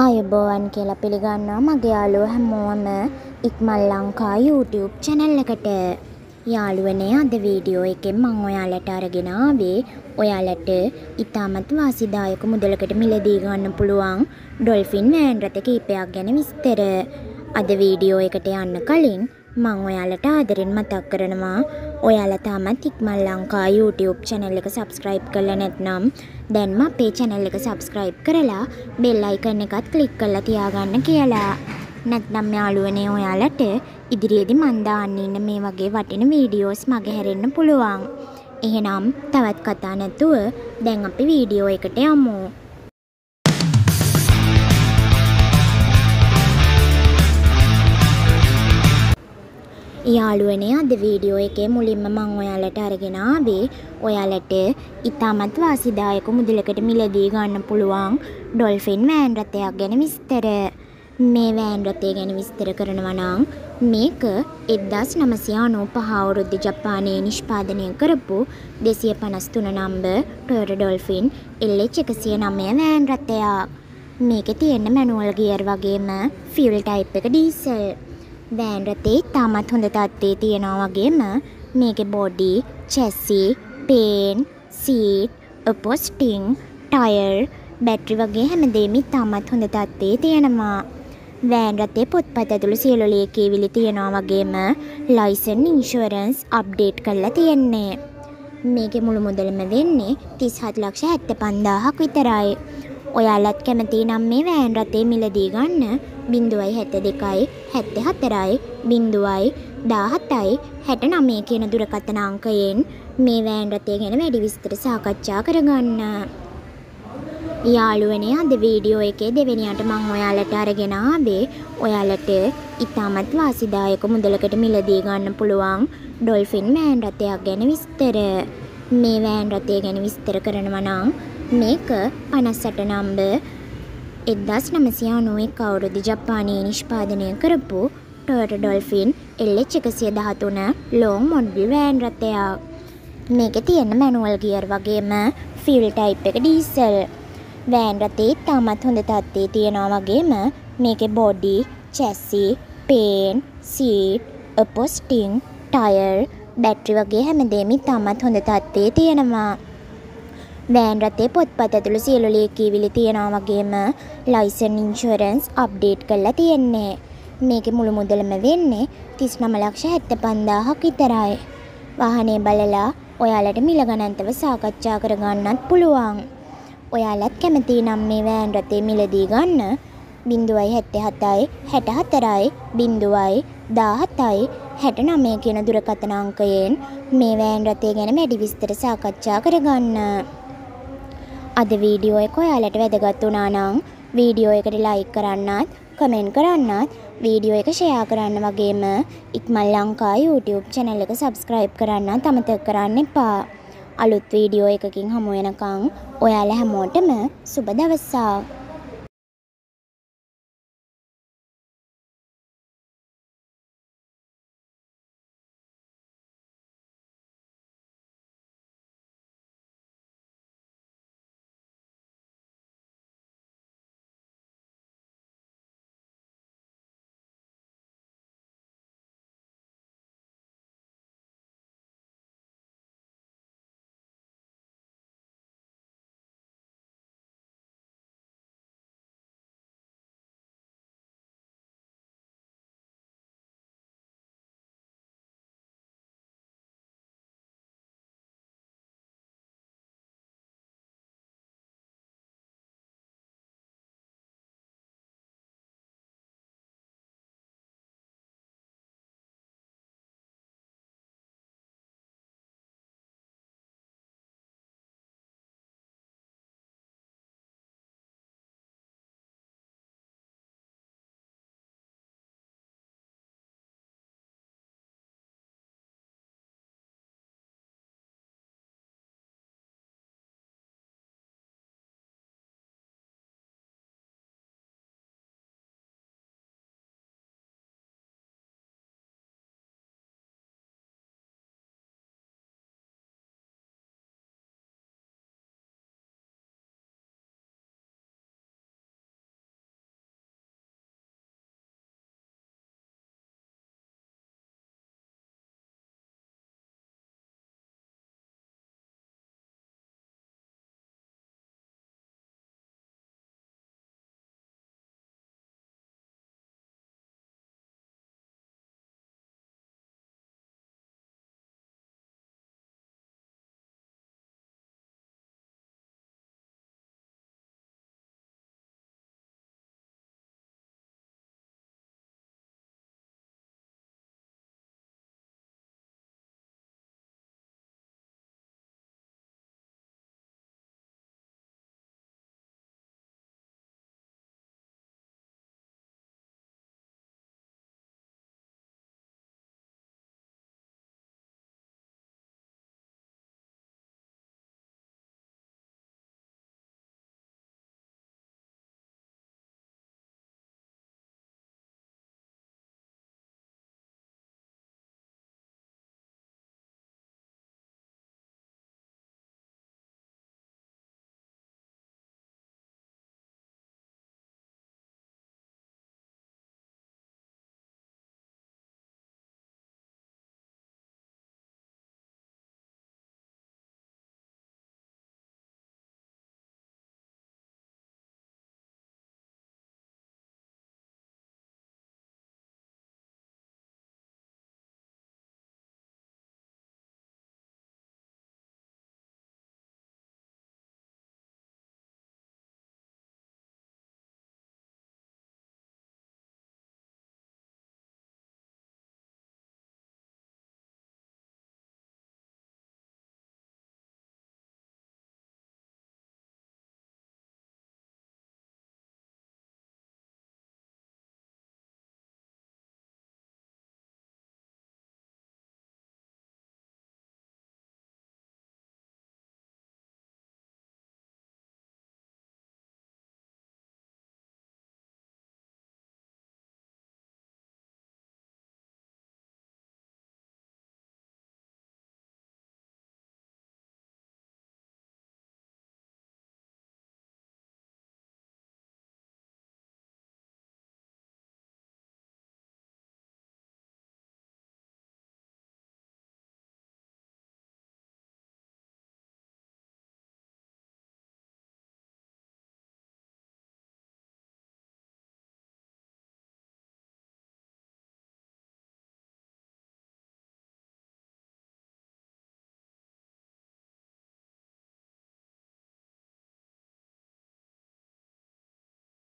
ආයුබෝවන් කියලා පිළිගන්නවා මගේ යාළුවෝ හැමෝම ඉක්මන් ලංකා YouTube channel එකට. යාළුවනේ අද වීඩියෝ එකෙන් මම ඔයාලට අරගෙන ආවේ ඔයාලට ඉතාමත් වාසිදායක මුදලකට මිලදී ගන්න පුළුවන් ඩොල්ෆින් වෑන් රථ කීපයක් ගැන විස්තර. අද වීඩියෝ එකට යන්න කලින් මං ඔයාලට ආදරෙන් මතක් කරනවා ඔයාලා තාමත් ඉක්මන් ලංකා YouTube channel එක subscribe කරලා නැත්නම් දැන්ම අපේ channel එක subscribe කරලා bell icon එකත් click කරලා තියාගන්න කියලා. නැත්නම් යාළුවනේ ඔයාලට ඉදිරියේදී මන් දාන්න ඉන්න මේ වගේ වටින වීඩියෝස් මගහැරෙන්න පුළුවන්. එහෙනම් තවත් කතා නැතුව දැන් අපි වීඩියෝ එකට යමු. යාළුවනේ අද වීඩියෝ එකේ මුලින්ම මං ඔයාලට අරගෙන ආවේ ඔයාලට ඉතාමත් වාසිදායක මුදලකට මිලදී ගන්න පුළුවන් ඩොල්ෆින් වෑන් රථයක් ගැන විස්තර. මේ වෑන් රථය ගැන විස්තර කරනවා නම් මේක 1995 අවුරුද්දේ ජපානයේ නිෂ්පාදනය කරපු 253 number Toyota dolphin LH109 van රථයක්. මේකේ තියෙන මැනුවල් ගියර් වගේම ෆියුල් ටයිප් එක ඩීසල්. වෑන් රථේ ඉතාමත් හොඳ තත්ත්වයේ තියෙනවා වගේම මේකේ body, chassis, pain, seat, අපොස්ටිං, tyre, battery වගේ හැමදේම ඉතාමත් හොඳ තත්ත්වයේ තියෙනවා. වෑන් රථේ පොත්පත් ඇතුළු සියලු ලියකියවිලි තියෙනවා වගේම ලයිසන් ඉන්ෂුරන්ස් අප්ඩේට් කරලා තියෙන්නේ. මේකේ මුළු මුදලම වෙන්නේ 37 ලක්ෂ 75000ක් විතරයි. ඔයාලත් කැමති නම් මේ වෑන් රථේ මිලදී ගන්න 0.72යි 74යි 0.17යි 69 කියන දුරකථන අංකයෙන් මේ වෑන් රථය ගැන වැඩි විස්තර සාකච්ඡා කරගන්න. යාළුවනේ අද වීඩියෝ එකේ දෙවෙනියට මං ඔයාලට අරගෙන ආවේ ඔයාලට ඉතාමත් වාසිදායක මුදලකට මිලදී ගන්න පුළුවන් ඩොල්ෆින් වෑන් රථයක් ගැන විස්තර. මේ වෑන් රථය ගැන විස්තර කරනවා නම් මේක 58 නම්බර් 1991 අවුරුදු ජපානයේ නිෂ්පාදනය කරපු Toyota Dolphin LH113 long model van රථයක්. මේකේ තියෙන මැනුවල් ගියර් වගේම ෆියුල් ටයිප් එක ඩීසල්. වෑන් රථේ ඉතාමත් හොඳ තත්ත්වයේ තියෙනවා වගේම මේකේ body, chassis, pain, seat, අපොස්ටිං, tyre, battery වගේ හැමදේම ඉතාමත් හොඳ තත්ත්වයේ තියෙනවා. වෑන් රථේ පොත්පත් ඇතුළු සියලු ලියකියවිලි තියෙනවා වගේම ලයිසන් ඉන්ෂුරන්ස් අප්ඩේට් කරලා තියෙන්නේ. මේකේ මුළු මුදලම වෙන්නේ 39 ලක්ෂ 75000ක් විතරයි. වාහනේ බලලා ඔයාලට මිල ගණන්තව සාකච්ඡා කරගන්නත් පුළුවන්. ඔයාලත් කැමති නම් මේ වෑන් රථේ මිලදී ගන්න 0.77යි 64යි 0.17යි 69 කියන දුරකථන අංකයෙන් මේ වෑන් රථය ගැන වැඩි විස්තර සාකච්ඡා කරගන්න. අද වීඩියෝ එක ඔයාලට වැදගත් වුණා නම් වීඩියෝ එකට ලයික් කරන්නත් කමෙන්ට් කරන්නත් වීඩියෝ එක ෂෙයා කරන්න වගේම ඉක්මන් ලංකා YouTube channel එක subscribe කරන්නත් අමතක කරන්න එපා. අලුත් වීඩියෝ එකකින් හමු වෙනකන් ඔයාලා හැමෝටම සුබ දවසක්.